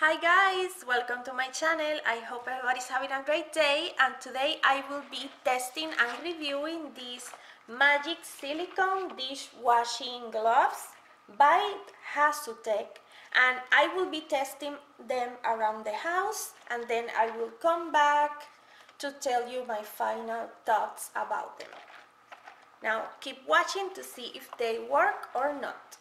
Hi guys, welcome to my channel. I hope everybody's having a great day and today I will be testing and reviewing these Magic Silicone Dishwashing Gloves by Hatsutec and I will be testing them around the house and then I will come back to tell you my final thoughts about them. Now keep watching to see if they work or not.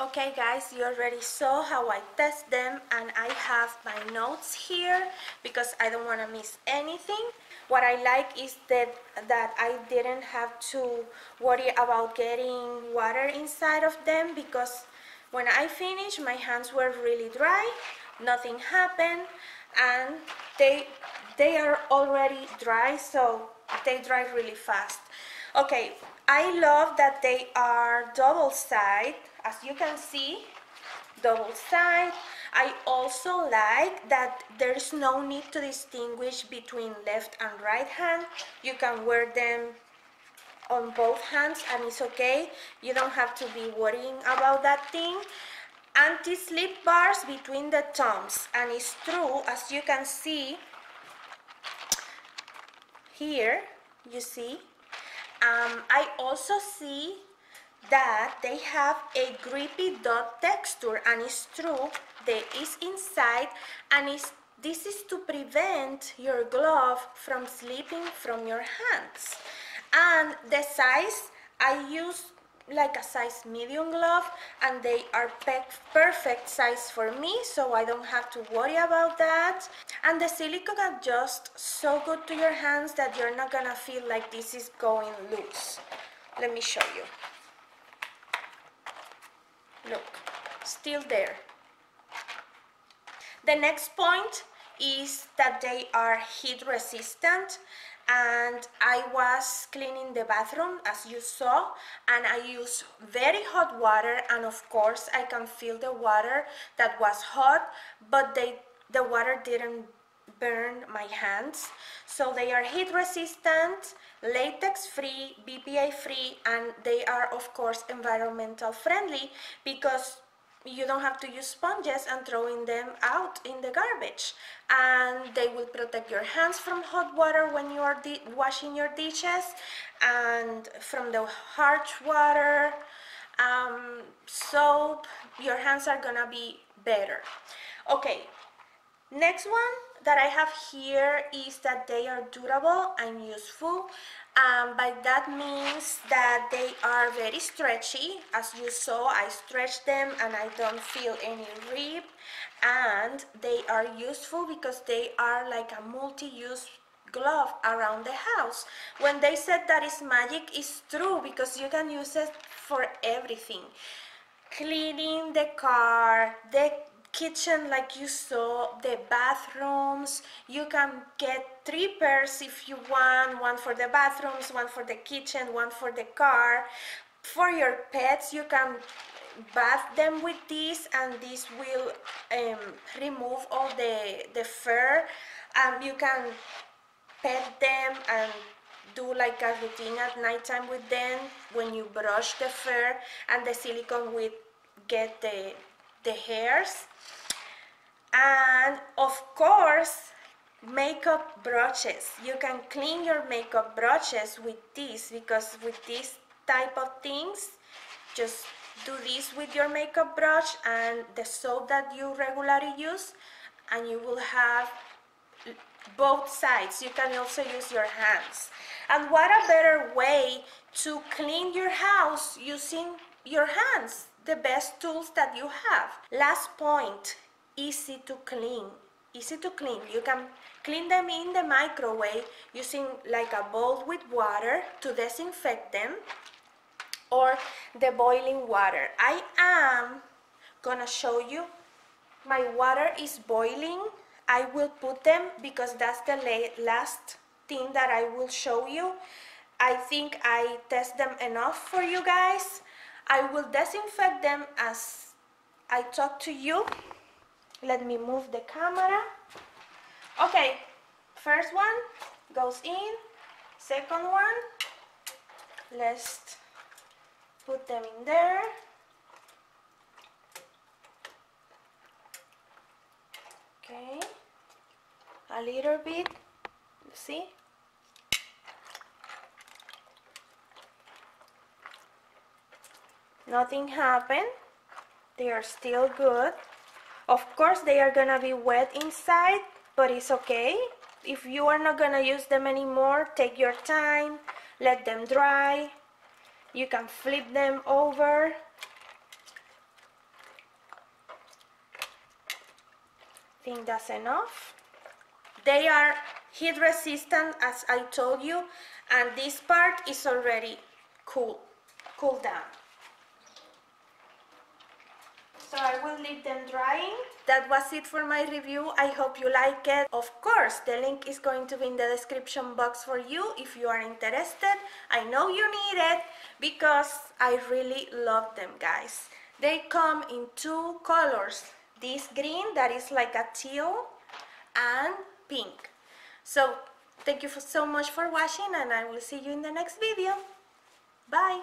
Okay guys, you already saw how I test them and I have my notes here because I don't want to miss anything. What I like is that, that I didn't have to worry about getting water inside of them because when I finished my hands were really dry, nothing happened and they, they are already dry so they dry really fast. Okay, I love that they are double side as you can see double side. I also like that there's no need to distinguish between left and right hand. You can wear them on both hands and it's okay. You don't have to be worrying about that thing. Anti-slip bars between the thumbs. And it's true as you can see here you see. Um, I also see that they have a grippy dot texture and it's true there is inside and it's, this is to prevent your glove from slipping from your hands. And the size I use like a size medium glove and they are perfect size for me so I don't have to worry about that. And the silicone adjusts so good to your hands that you're not gonna feel like this is going loose. Let me show you look still there. The next point is that they are heat resistant and I was cleaning the bathroom as you saw and I used very hot water and of course I can feel the water that was hot but they the water didn't burn my hands. So they are heat resistant latex free BPA free and they are of course environmental friendly because you don't have to use sponges and throwing them out in the garbage. And they will protect your hands from hot water when you are washing your dishes and from the harsh water. Um, soap your hands are gonna be better. Okay next one that I have here is that they are durable and useful. Um, but that means that they are very stretchy. As you saw I stretch them and I don't feel any rip. And they are useful because they are like a multi-use glove around the house. When they said that is magic it's true because you can use it for everything. Cleaning the car the kitchen like you saw the bathrooms. You can get three pairs if you want one for the bathrooms one for the kitchen one for the car. For your pets you can bath them with this and this will um, remove all the the fur um, you can pet them and do like a routine at nighttime with them when you brush the fur and the silicone will get the the hairs. And of course makeup brushes. You can clean your makeup brushes with this because with this type of things just do this with your makeup brush and the soap that you regularly use and you will have both sides. You can also use your hands. And what a better way to clean your house using your hands the best tools that you have. Last point, easy to clean. Easy to clean. You can clean them in the microwave using like a bowl with water to disinfect them or the boiling water. I am gonna show you my water is boiling. I will put them because that's the last thing that I will show you. I think I test them enough for you guys. I will disinfect them as I talk to you. Let me move the camera. Okay, first one goes in, second one, let's put them in there. Okay, a little bit, see? Nothing happened. They are still good. Of course they are gonna be wet inside but it's okay. If you are not gonna use them anymore take your time. Let them dry. You can flip them over. Think that's enough. They are heat resistant as I told you and this part is already cool. Cool down so I will leave them drying. That was it for my review. I hope you like it. Of course the link is going to be in the description box for you if you are interested. I know you need it because I really love them guys. They come in two colors this green that is like a teal and pink. So thank you so much for watching and I will see you in the next video. Bye